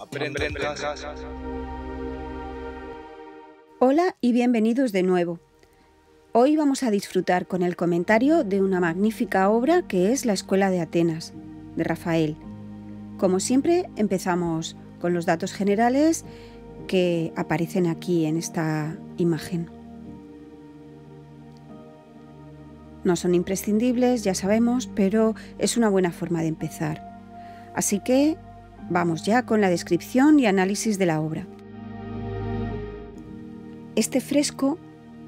Aprende en casa. Hola y bienvenidos de nuevo. Hoy vamos a disfrutar con el comentario de una magnífica obra que es La Escuela de Atenas, de Rafael. Como siempre, empezamos con los datos generales que aparecen aquí en esta imagen. No son imprescindibles, ya sabemos, pero es una buena forma de empezar. Así que vamos ya con la descripción y análisis de la obra. Este fresco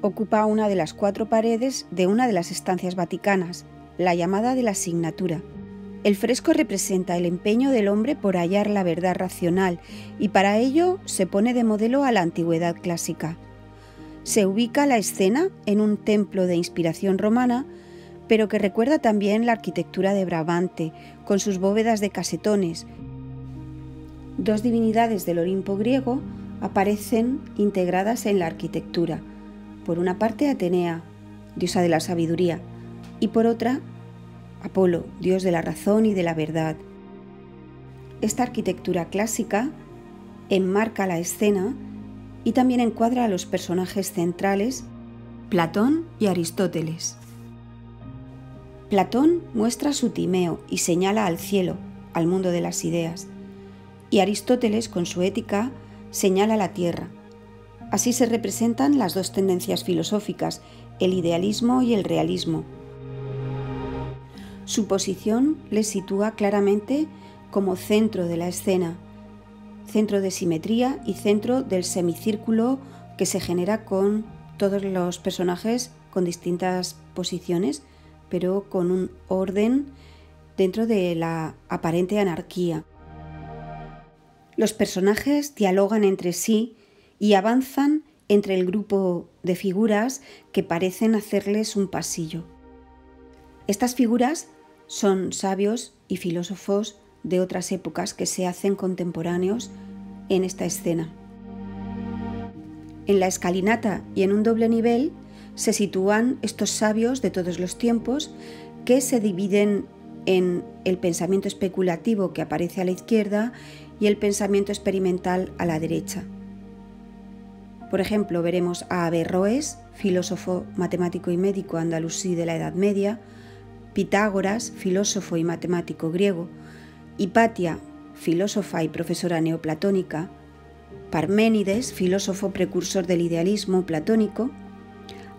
ocupa una de las cuatro paredes de una de las estancias vaticanas, la llamada de la asignatura. El fresco representa el empeño del hombre por hallar la verdad racional y para ello se pone de modelo a la antigüedad clásica. Se ubica la escena en un templo de inspiración romana, pero que recuerda también la arquitectura de Brabante, con sus bóvedas de casetones. Dos divinidades del Olimpo griego aparecen integradas en la arquitectura. Por una parte Atenea, diosa de la sabiduría, y por otra Apolo, dios de la razón y de la verdad. Esta arquitectura clásica enmarca la escena y también encuadra a los personajes centrales, Platón y Aristóteles. Platón muestra su Timeo y señala al cielo, al mundo de las ideas, y Aristóteles, con su ética, señala la tierra. Así se representan las dos tendencias filosóficas, el idealismo y el realismo. Su posición le sitúa claramente como centro de la escena, centro de simetría y centro del semicírculo que se genera con todos los personajes con distintas posiciones, pero con un orden dentro de la aparente anarquía. Los personajes dialogan entre sí y avanzan entre el grupo de figuras que parecen hacerles un pasillo. Estas figuras son sabios y filósofos de otras épocas que se hacen contemporáneos en esta escena. En la escalinata y en un doble nivel se sitúan estos sabios de todos los tiempos que se dividen en el pensamiento especulativo que aparece a la izquierda y el pensamiento experimental a la derecha. Por ejemplo, veremos a Averroes, filósofo, matemático y médico andalusí de la Edad Media, Pitágoras, filósofo y matemático griego, Hipatia, filósofa y profesora neoplatónica, Parménides, filósofo precursor del idealismo platónico,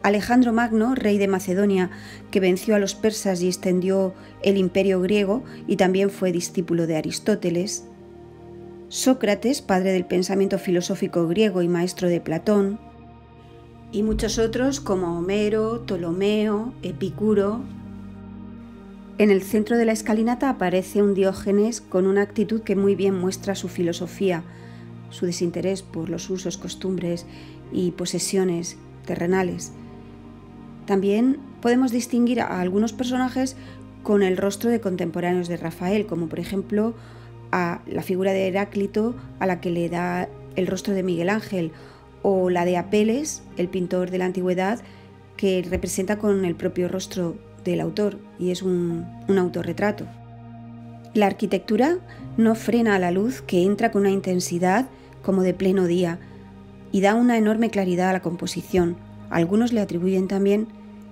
Alejandro Magno, rey de Macedonia, que venció a los persas y extendió el imperio griego y también fue discípulo de Aristóteles, Sócrates, padre del pensamiento filosófico griego y maestro de Platón, y muchos otros como Homero, Ptolomeo, Epicuro, en el centro de la escalinata aparece un Diógenes con una actitud que muy bien muestra su filosofía, su desinterés por los usos, costumbres y posesiones terrenales. También podemos distinguir a algunos personajes con el rostro de contemporáneos de Rafael, como por ejemplo a la figura de Heráclito a la que le da el rostro de Miguel Ángel, o la de Apeles, el pintor de la antigüedad, que representa con el propio rostro del autor y es un, un autorretrato. La arquitectura no frena a la luz que entra con una intensidad como de pleno día y da una enorme claridad a la composición. Algunos le atribuyen también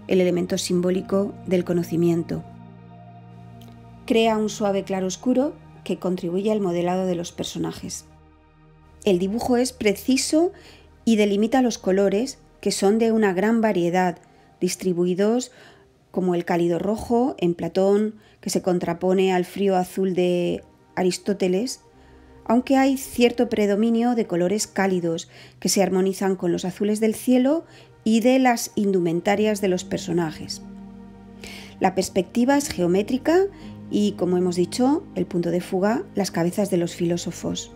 el elemento simbólico del conocimiento. Crea un suave claroscuro que contribuye al modelado de los personajes. El dibujo es preciso y delimita los colores, que son de una gran variedad, distribuidos como el cálido rojo en Platón, que se contrapone al frío azul de Aristóteles, aunque hay cierto predominio de colores cálidos que se armonizan con los azules del cielo y de las indumentarias de los personajes. La perspectiva es geométrica y, como hemos dicho, el punto de fuga, las cabezas de los filósofos.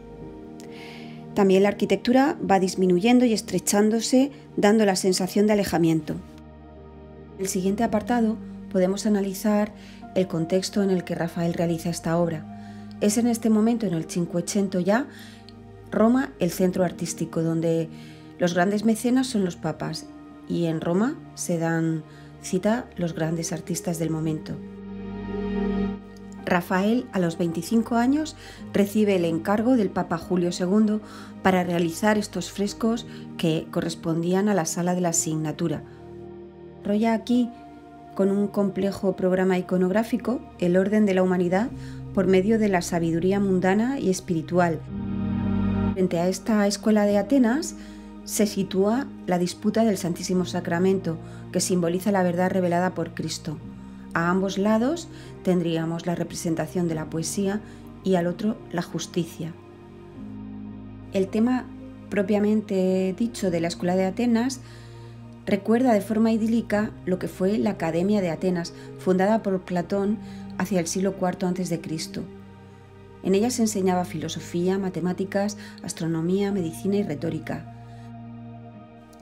También la arquitectura va disminuyendo y estrechándose, dando la sensación de alejamiento. En el siguiente apartado podemos analizar el contexto en el que Rafael realiza esta obra. Es en este momento, en el Cinquecento ya, Roma el centro artístico, donde los grandes mecenas son los papas y en Roma se dan cita los grandes artistas del momento. Rafael, a los 25 años, recibe el encargo del Papa Julio II para realizar estos frescos que correspondían a la sala de la asignatura. Roya aquí, con un complejo programa iconográfico, el orden de la humanidad por medio de la sabiduría mundana y espiritual. Frente a esta escuela de Atenas se sitúa la disputa del Santísimo Sacramento, que simboliza la verdad revelada por Cristo. A ambos lados tendríamos la representación de la poesía y al otro la justicia. El tema propiamente dicho de la Escuela de Atenas recuerda de forma idílica lo que fue la Academia de Atenas, fundada por Platón hacia el siglo IV a.C. En ella se enseñaba filosofía, matemáticas, astronomía, medicina y retórica.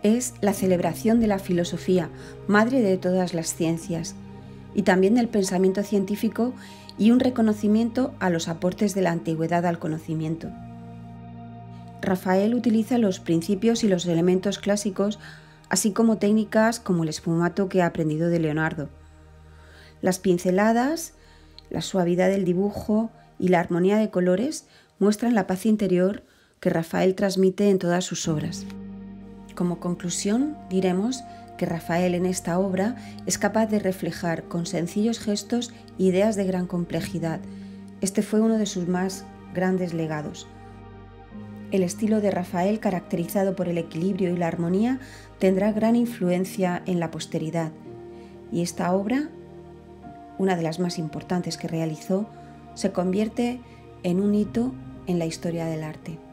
Es la celebración de la filosofía, madre de todas las ciencias, y también del pensamiento científico y un reconocimiento a los aportes de la antigüedad al conocimiento. Rafael utiliza los principios y los elementos clásicos, así como técnicas como el esfumato que ha aprendido de Leonardo. Las pinceladas, la suavidad del dibujo y la armonía de colores muestran la paz interior que Rafael transmite en todas sus obras. Como conclusión, diremos que Rafael en esta obra es capaz de reflejar con sencillos gestos ideas de gran complejidad. Este fue uno de sus más grandes legados. El estilo de Rafael, caracterizado por el equilibrio y la armonía, tendrá gran influencia en la posteridad. Y esta obra, una de las más importantes que realizó, se convierte en un hito en la historia del arte.